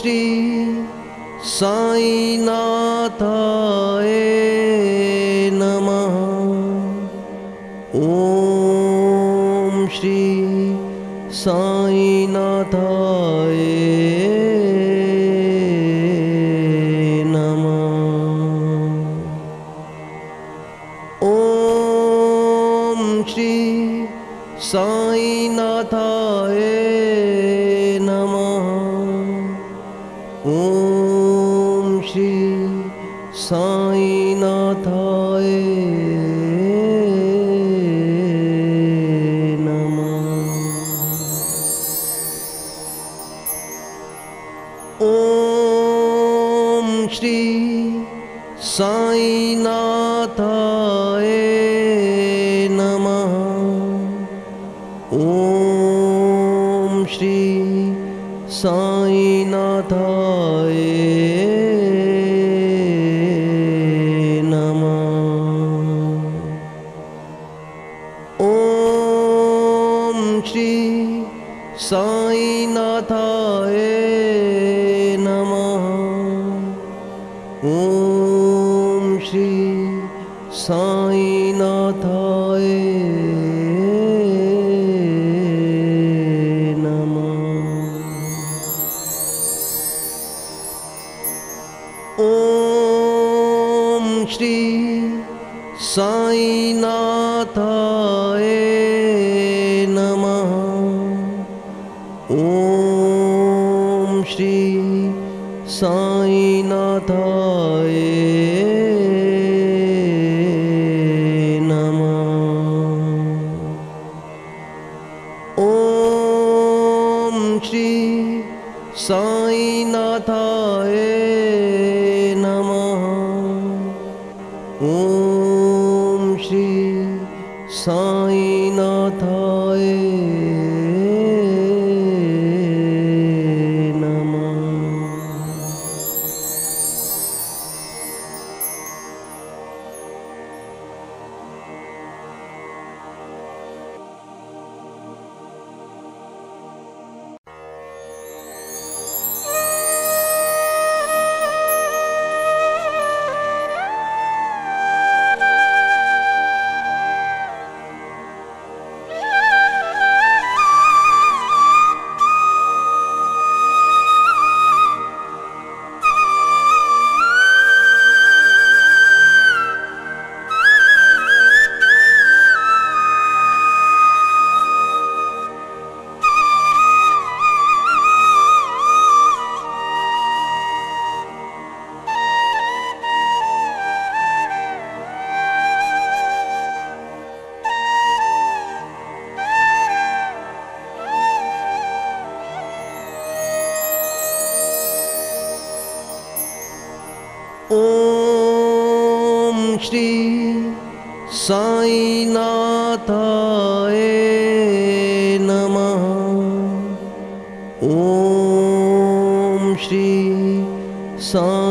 श्री साईनाथाय नमः। ॐ श्री साईनाथाय नमः। ॐ श्री ॐ श्री साईनाथाय श्री साईनाथ ॐ श्री साईनाथाय ॐ श्री साईनाथाय नमः। ॐ श्री साईनाथाय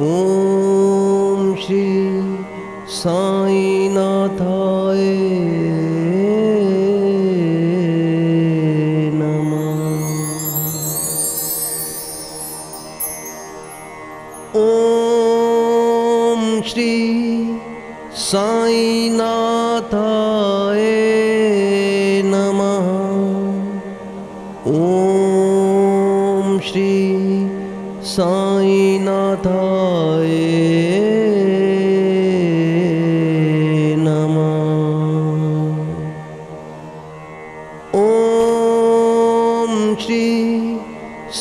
ओम श्री साई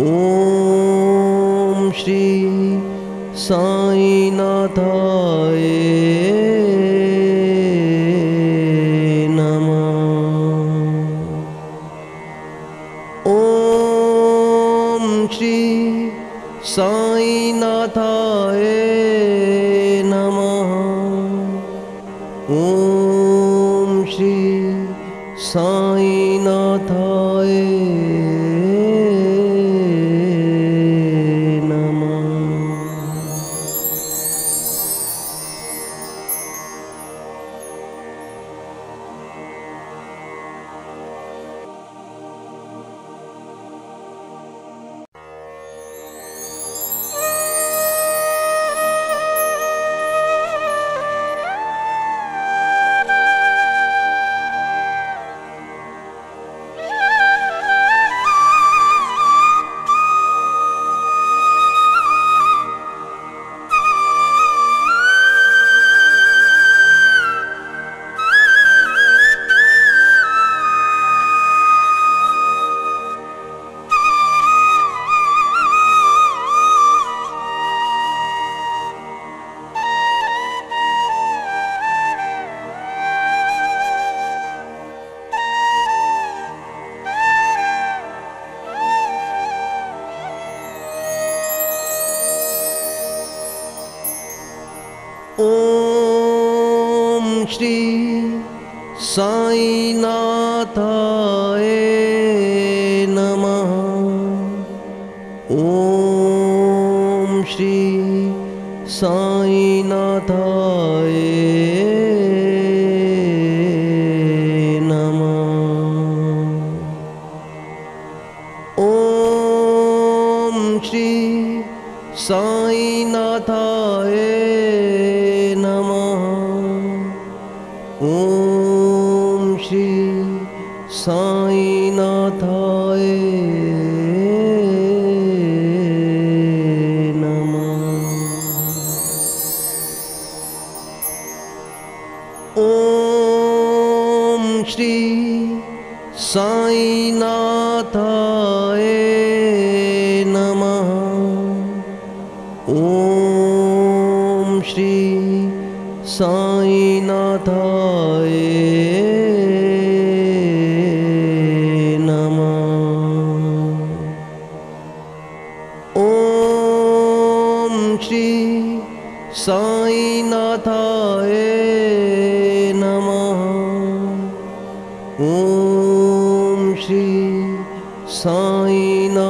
ॐ श्री साईनाथा। श्री साईनाथाय। श्री साईनाथ ॐ श्री साईना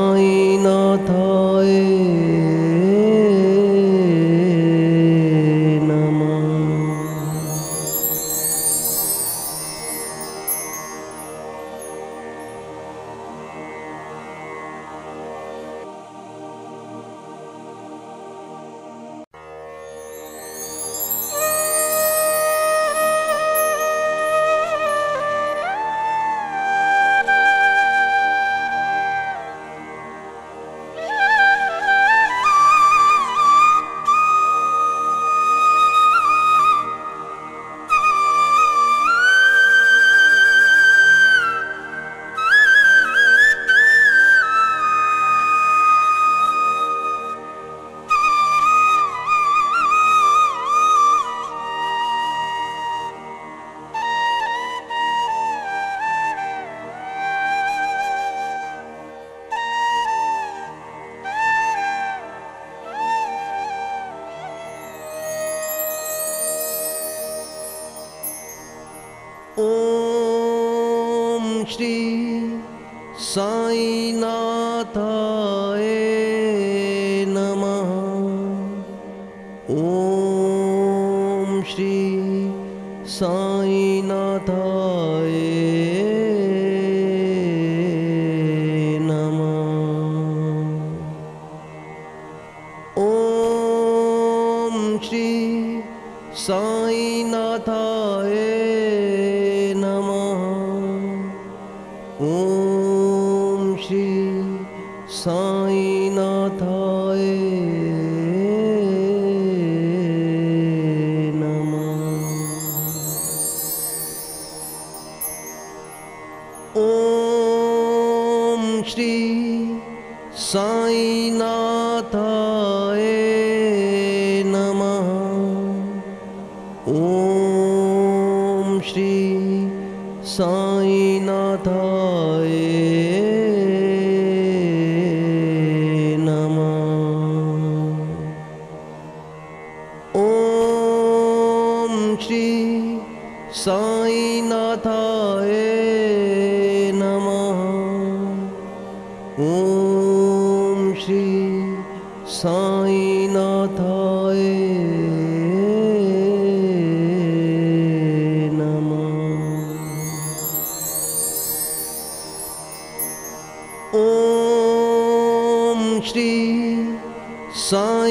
श्री साई साईनाथाय नमः। ॐ श्री साई साईनाथाय नमः। ॐ श्री साईनाथाय ॐ श्री साईनाथाय श्री साईनाथा।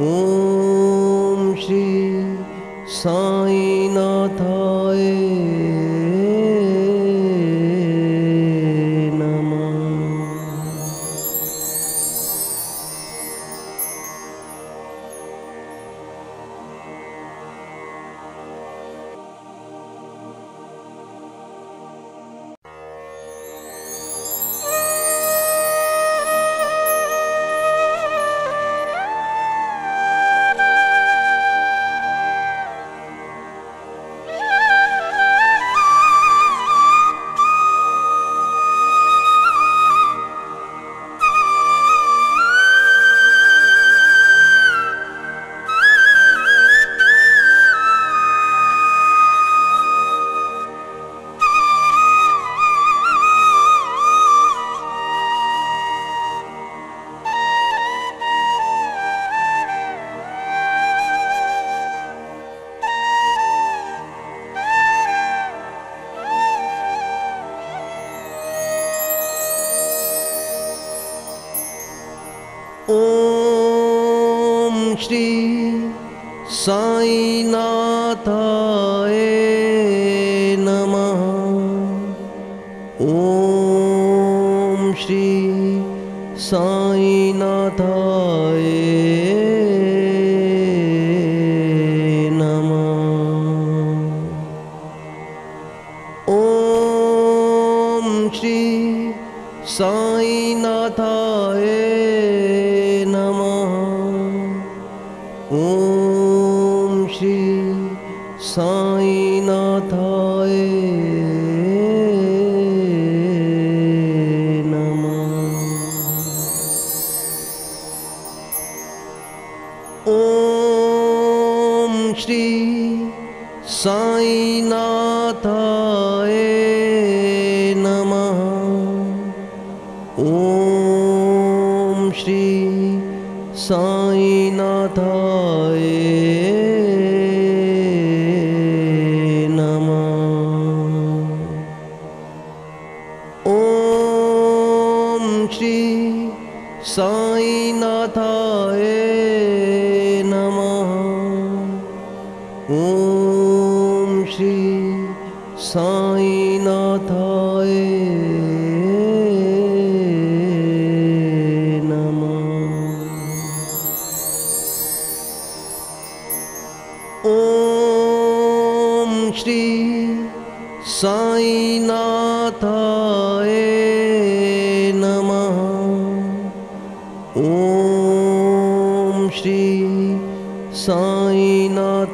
ओम श्री साई नाथाय श्री साईनाथ ओम श्री साईनाथाय श्री साईनाथाय नमः। ॐ श्री साईनाथाय ॐ श्री साईनाथाय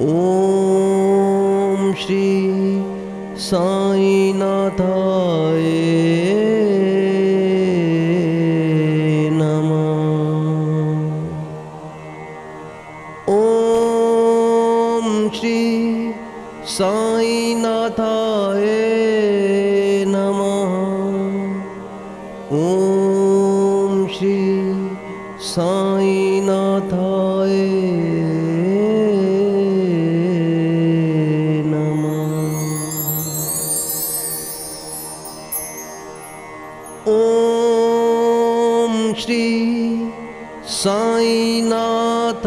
ॐ श्री साईनाथाय श्री सायिनाथ